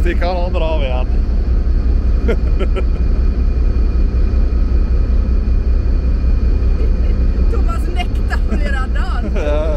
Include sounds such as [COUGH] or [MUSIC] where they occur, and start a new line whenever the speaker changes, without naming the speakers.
sticker han andra av igen. [LAUGHS]
Thomas näktar flera dagar.